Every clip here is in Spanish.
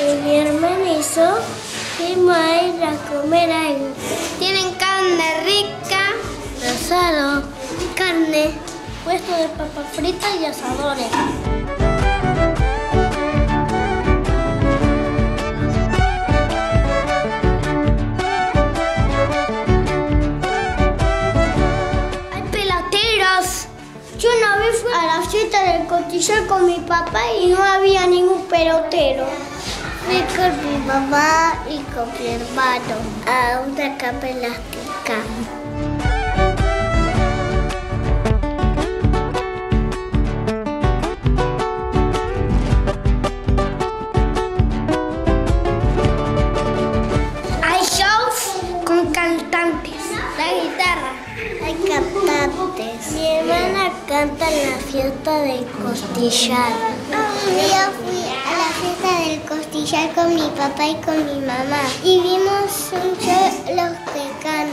Y mi hermana hizo fuimos a ir a comer algo. Tienen carne rica, Rosado, carne, puesto de papas fritas y asadores. Hay peloteros. Yo una vez fui a la fiesta del costillar con mi papá y no había ningún pelotero. Fui con mi mamá y con mi hermano a una cama elástica. Hay shows con cantantes. La guitarra. Hay cantantes. Mi hermana canta en la fiesta del costillar. Un día fui a la fiesta costillar con mi papá y con mi mamá y vimos show los que cantan.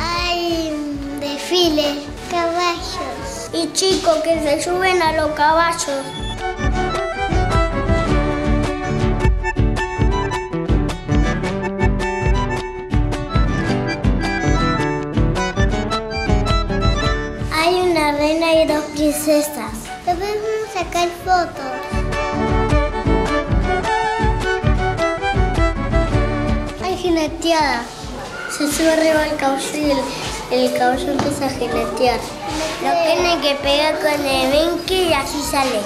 Hay desfile, caballos. Y chicos que se suben a los caballos. Princesas. Podemos sacar fotos. Hay jineteada. Se sube arriba al caballo y el, el caballo empieza a jinetear. Lo tiene que pegar con el benque y así sale.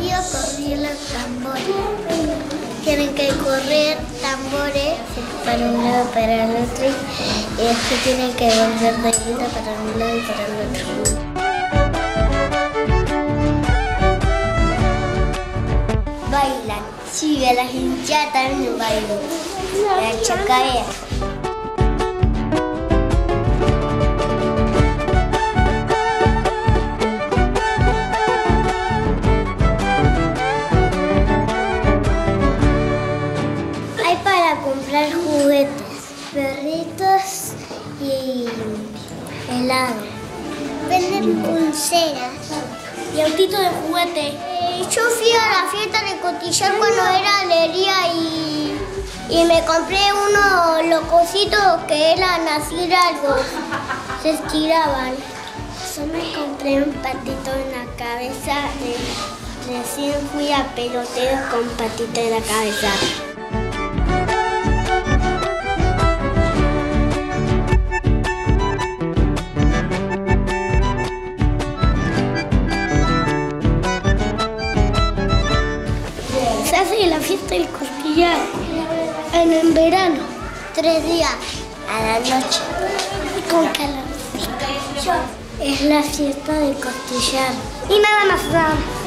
Yo corrí los tambores. Tienen que correr tambores Para un lado, para el otro. Y después tienen que volver de vuelta para un lado y para el otro. Bailan. Sí, a las hinchadas también bailan. La. Venden pulseras. Y autito de juguete. Yo fui a la fiesta de cotillar cuando era alegría y, y me compré unos locositos que eran así algo. Se estiraban. Yo me compré un patito en la cabeza. recién fui a pelotero con patito en la cabeza. En el verano, tres días a la noche con calorcito. Es la fiesta del costillar. Y nada más. nada.